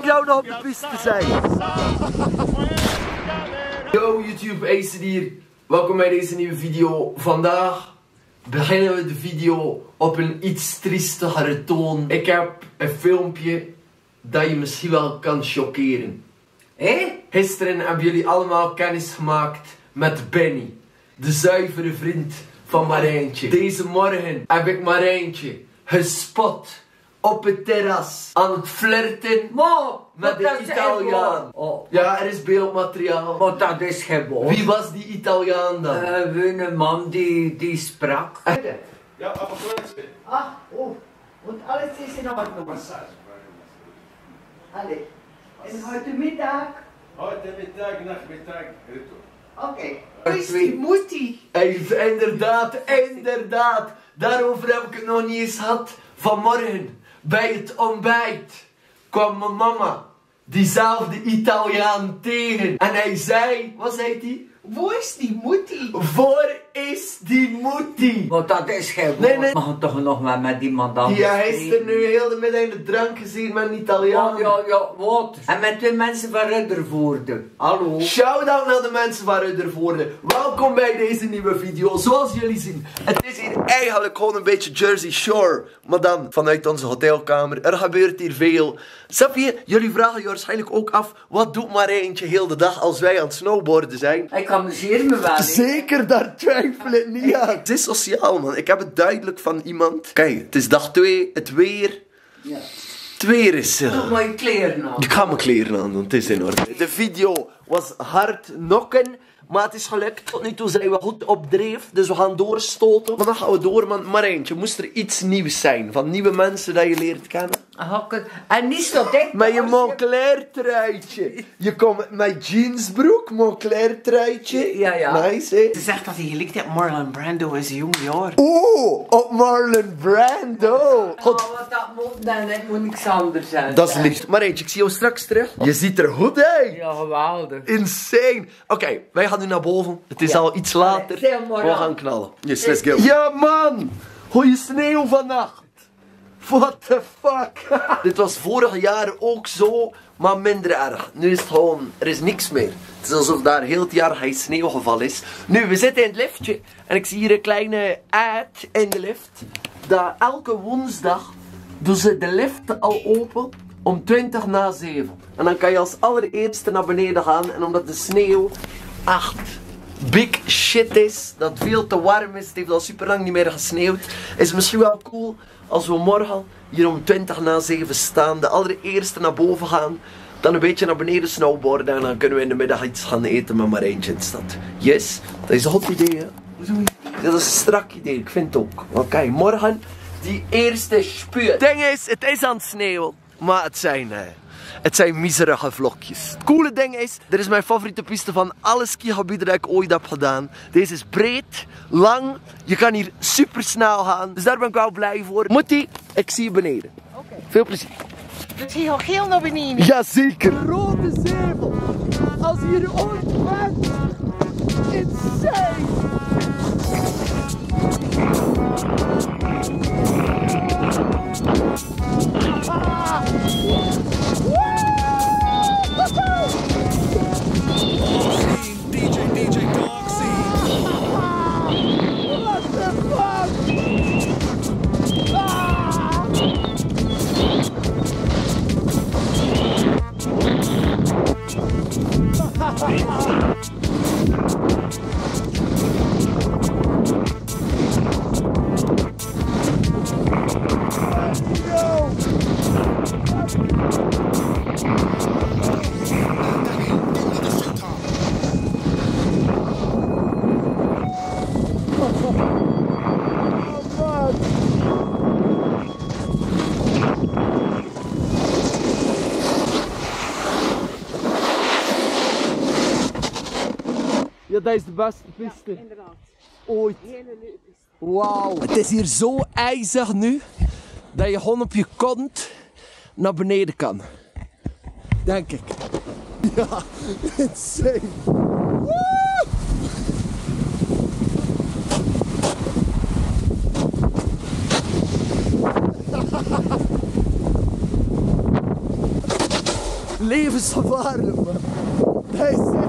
denk ook nog op de piste te zijn? Yo YouTube, Ace hier. Welkom bij deze nieuwe video. Vandaag beginnen we de video op een iets triestigere toon. Ik heb een filmpje dat je misschien wel kan chockeren. Hé? Gisteren hebben jullie allemaal kennis gemaakt met Benny. De zuivere vriend van Marijntje. Deze morgen heb ik Marijntje gespot op het terras aan het flirten Mo, met de is Italiaan. Oh, Ja, er is beeldmateriaal. maar dat is gewoon. Wie was die Italiaan dan? Eh, een man die, die sprak. Ja, kurz. Ah, oh. Und alles ist in Ordnung. Alle. En heute Mittag? Heute Mittag, Nachmittag, Retour. Oké. Die Mutti? Hey, inderdaad, inderdaad. Daarover heb ik het nog niet eens gehad. Vanmorgen, bij het ontbijt, kwam mijn mama diezelfde Italiaan tegen. En hij zei, wat zei hij? Wo is die Mutti? Voor is die moetie. Want dat is gewoon. Nee, nee. Mag toch nog maar met iemand anders Ja, hij is er nu heel de middag in de drank gezien met een Italiaan. Oh, ja, ja, wat? En met twee mensen van Ruddervoorde. Hallo? Shout-out naar de mensen van Ruddervoorde. Welkom bij deze nieuwe video. Zoals jullie zien, het is hier eigenlijk gewoon een beetje Jersey Shore. Maar dan vanuit onze hotelkamer. Er gebeurt hier veel. Snap je? Jullie vragen je waarschijnlijk ook af, wat doet Marijntje heel de dag als wij aan het snowboarden zijn? Ik amuseer me wel. Zeker, daar twijfel ik niet aan. Het is sociaal, man. Ik heb het duidelijk van iemand. Kijk, het is dag 2, het weer. Ja. Het weer is... eh, Doe maar je kleren aan. ik ga mijn kleren aan doen, het is in orde. De video was hard nokken, maar het is gelukt. Tot nu toe zijn we goed op dreef, dus we gaan doorstoten. Maar dan gaan we door, man. Marijntje, moest er iets nieuws zijn? Van nieuwe mensen dat je leert kennen? Hakken. En niet zo dik. Met je Moncler truitje. Je komt met jeansbroek, Moncler truitje. Ja, ja. Nice, hè? Ze zegt dat hij gelikt heeft Marlon Brando in zijn jong jaar. Oeh, op Marlon Brando. God, Oh, wat dat moet, dan het moet niks anders zijn. dat is lief. Marijntje, ik zie jou straks terug. Je ziet er goed uit. Ja, geweldig. Insane. Oké, wij gaan nu naar boven. Het is Ja. al iets later. Allee, maar We aan. gaan knallen. Yes, let's go. Ja, man. Goeie sneeuw vannacht. What the fuck? Dit was vorig jaar ook zo, maar minder erg. Nu is het gewoon, er is niks meer. Het is alsof daar heel het jaar geen sneeuwgeval is. Nu, we zitten in het liftje. En ik zie hier een kleine ad in de lift. Dat elke woensdag doen ze de lift al open om 20 na 7. En dan kan je als allereerste naar beneden gaan. En omdat de sneeuw echt big shit is, dat veel te warm is, het heeft al super lang niet meer gesneeuwd, is misschien wel cool als we morgen hier om 20 na 7 staan, de allereerste naar boven gaan, dan een beetje naar beneden snowboarden en dan kunnen we in de middag iets gaan eten met Marijntje in de stad. Yes, dat is een goed idee hè. Dat is een strak idee, ik vind het ook. Oké, morgen die eerste spuur. Ding is, het is aan het sneeuwen, maar het zijn... eh, het zijn miserige vlokjes. Het coole ding is, dit is mijn favoriete piste van alle skigebieden dat ik ooit heb gedaan. Deze is breed, lang, je kan hier super snel gaan. Dus daar ben ik wel blij voor. Moetie, ik zie je beneden. Veel plezier. Het is heel geel naar beneden. Jazeker. Rode zevel. Als je hier ooit bent. Insane. Dat is de beste piste. Ooit. Wauw. Het is hier zo ijzig nu dat je gewoon op je kont naar beneden kan. Denk ik. Ja, insane. Woe! levensgevaarlijk, man. Hij zegt,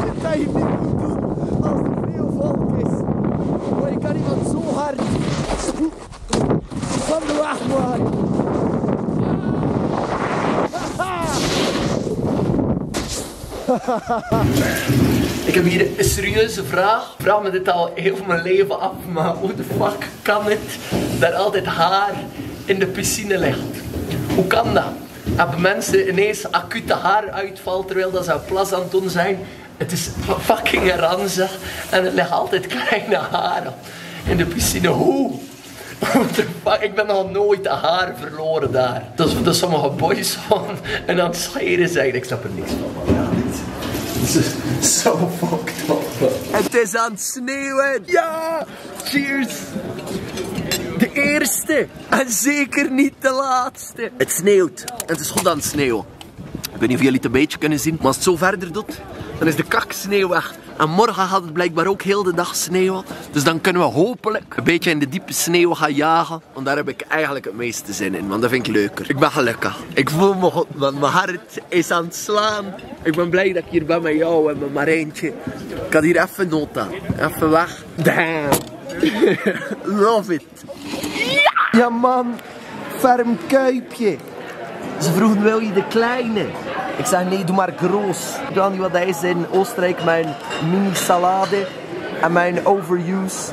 shit dat je niet moet doen als er veel volk is. Maar je kan iemand zo hard van de weg maken. Ik heb hier een serieuze vraag. Ik vraag me dit al heel mijn leven af, maar hoe de fuck kan het dat altijd haar in de piscine ligt? Hoe kan dat? Hebben mensen ineens acute haaruitval terwijl dat ze plas aan het doen zijn? Het is fucking ranzig en er liggen altijd kleine haren in de piscine. Hoe? Ik ben nog nooit haar verloren daar. Dat dat sommige boys gewoon en aan het scheren zijn. Ik snap er niks van. man. Zo fucked up. Het is aan het sneeuwen. Ja! Cheers! Eerste en zeker niet de laatste. Het sneeuwt en het is goed aan het sneeuwen. Ik weet niet of jullie het een beetje kunnen zien, maar als het zo verder doet, dan is de kak sneeuw weg. En morgen gaat het blijkbaar ook heel de dag sneeuwen. Dus dan kunnen we hopelijk een beetje in de diepe sneeuw gaan jagen. Want daar heb ik eigenlijk het meeste zin in, want dat vind ik leuker. Ik ben gelukkig. Ik voel me goed, mijn hart is aan het slaan. Ik ben blij dat ik hier ben met jou en met Marijntje. Ik had hier even nota. Even weg. Damn. Love it. Ja, man. Ferm kuipje. Ze vroegen, wil je de kleine? Ik zei, nee, doe maar groot. Ik weet niet wat dat is in Oostenrijk. Mijn mini salade en mijn overuse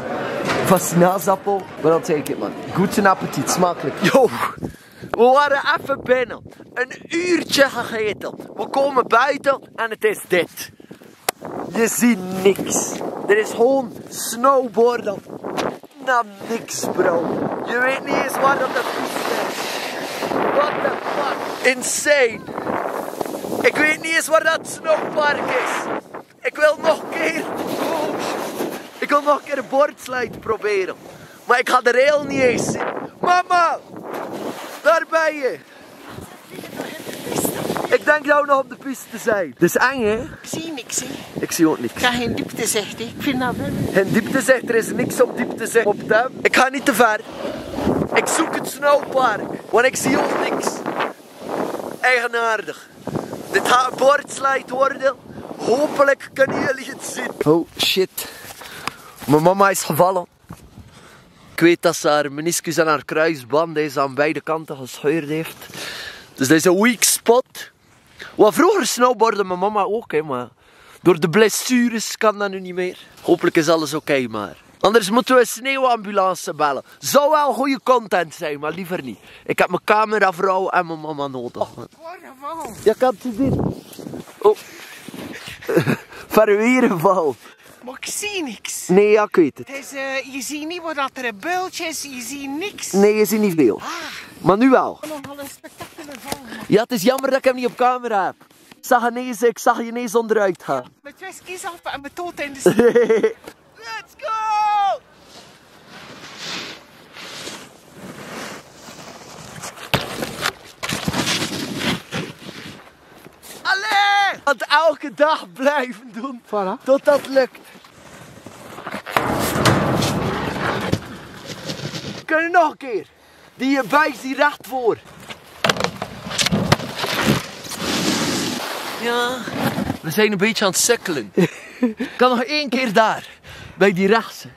van sinaasappel. Maar zeg ik het, man. Goede appetit, smakelijk. Yo, we waren even binnen. Een uurtje gegeten. We komen buiten en het is dit. Je ziet niks. Er is gewoon snowboarden. Nou, niks, bro. Je weet niet eens waar dat is. What the fuck? Insane. Ik weet niet eens waar dat snowpark is. Ik wil nog een keer. Oh, ik wil nog een keer boardslide proberen. Maar ik ga de rail niet eens zien. Mama! Daar ben je. Ik denk jou nog op de piste te zijn. Het is eng, hè? Ik zie niks, hè. Ik zie ook niks. Ik ga geen diepte zeggen, hè. Ik vind dat wel. En diepte zegt, er is niks op diepte zegt. Op de. Ik ga niet te ver. Ik zoek het snowpark. Want ik zie ook niks. Eigenaardig. Dit gaat een boardslide worden. Hopelijk kunnen jullie het zien. Oh shit. Mijn mama is gevallen. Ik weet dat ze haar meniscus en haar kruisband deze aan beide kanten gescheurd heeft. Dus dat is een weak spot. Wat vroeger snowboarden mijn mama ook, hè, maar door de blessures kan dat nu niet meer. Hopelijk is alles oké, maar. Anders moeten we een sneeuwambulance bellen. Zou wel goede content zijn, maar liever niet. Ik heb mijn cameravrouw en mijn mama nodig. Waterval. Ja, kan het zien. Oh. Verweerenval. Maar ik zie niks. Nee, ja, ik weet het. Het is, eh, je ziet niet dat er een is. Je ziet niks. Nee, je ziet niet veel. Ah, Maar nu wel. nogal een spectaculair. Ja, het is jammer dat ik hem niet op camera heb. Ik zag ineens, ik zag je ineens onderuit gaan. Met twee skis af en mijn tot in de Want elke dag blijven doen. Voilà. Tot dat lukt. Kunnen nog een keer? Die je buik die recht voor. Ja. We zijn een beetje aan het sukkelen. kan nog één keer daar. Bij die rechtse.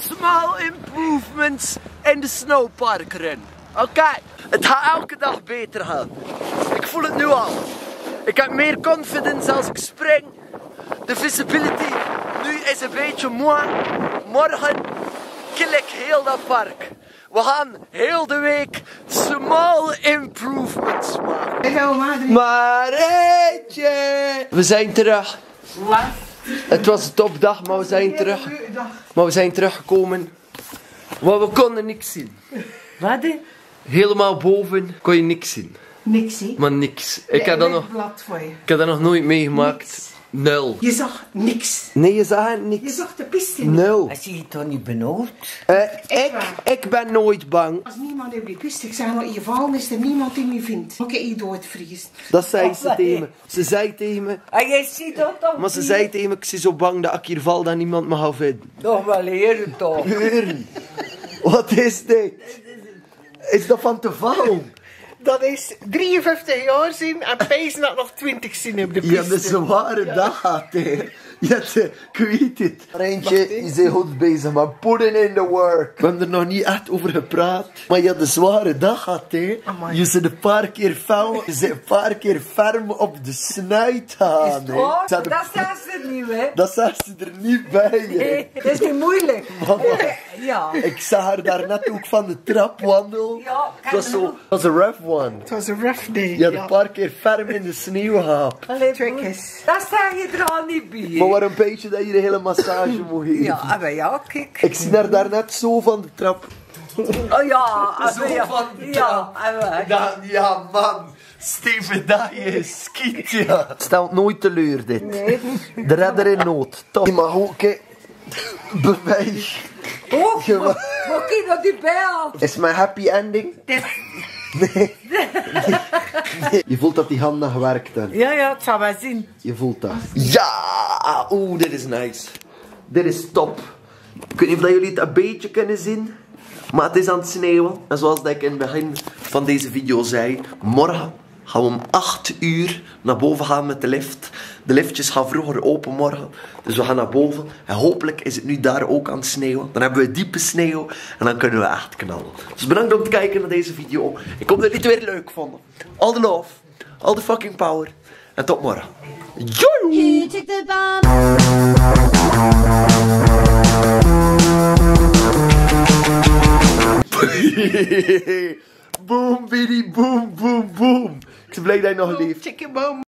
Small improvements in de snowparkrun. Oké, het gaat elke dag beter gaan. Ik voel het nu al. Ik heb meer confidence als ik spring. De visibility nu is een beetje mooi. Morgen kill ik heel dat park. We gaan heel de week small improvements maken. Maar! We zijn terug. Het was een topdag, maar we zijn terug. Maar we zijn teruggekomen. Maar we konden niks zien. Wat? hè? Helemaal boven kon je niks zien. Niks, hè? Maar niks. Ik heb dat nog, blad voor je. ik heb dat nog nooit meegemaakt. Niks. Nul. Je zag niks. Nee, je zag Je niks. zag de piste niet. Nul. Is je toch niet benauwd? Eh, ik, ik ben nooit bang. Als niemand op die piste, ik zeg maar, in geval is er niemand die me vindt. Oké, je doodvries. Dat zei ze tegen me. Ze zei tegen me. En jij ziet dat toch Maar ze niet? zei tegen me, ik zie zo bang dat ik hier val dat niemand me gaat vinden. Toch wel leren toch. Wat is dit? Is dat van te val? Dat is 53 jaar zien en pees dat nog 20 zien op de piste. Ja, dat is een ware dag, hè. Ja, te- ik weet het. Eentje, je bent goed bezig, maar putting in the work. We hebben er nog niet echt over gepraat. Maar je had een zware dag gehad, hè. Amai. Je zit een paar keer fel, je zit een paar keer ferm op de snuit gaan, hè. Oh, dat staat ze niet, hè? Dat zegt ze er niet bij, hè. Nee, dat is niet moeilijk. Mama. Ja. Ik zag haar daar net ook van de trap wandelen. Ja, dat was zo, was een rough one. Het was een rough day. Je had een paar keer ferm in de sneeuw gehad. Allee, Trick broer, is- Dat sta je er al niet bij. Maar waarom weet je dat je de hele massage moet geven? Ja, maar ja, kijk. Ik zie haar daar net zo van de trap. Oh ja, Zo ja. van de Ja, maar- Ja, ja man, Steven, dat je skiet, ja. Stelt nooit teleur, dit. Nee. De redder in nood. Toch. Je mag ook, bewijs. Oh, mag- maar kijk dat die bel. Is mijn happy ending? Dit- Nee. Nee. Je voelt dat die handen gewerkt hebben. Ja, ja, het zal wel zien. Je voelt dat. Ja! Oeh, dit is nice. Dit is top. Ik weet niet of dat jullie het een beetje kunnen zien. Maar het is aan het sneeuwen. En zoals dat ik in het begin van deze video zei. Morgen gaan we om 8 uur naar boven gaan met de lift. De liftjes gaan vroeger open morgen. Dus we gaan naar boven. En hopelijk is het nu daar ook aan het sneeuwen. Dan hebben we diepe sneeuw. En dan kunnen we echt knallen. Dus bedankt om te kijken naar deze video. Ik hoop dat jullie het weer leuk vonden. All the love. All the fucking power. En tot morgen. Joe! Boom, biddy, boom, boom, boom. Blij dat je nog leeft. Chicken boom.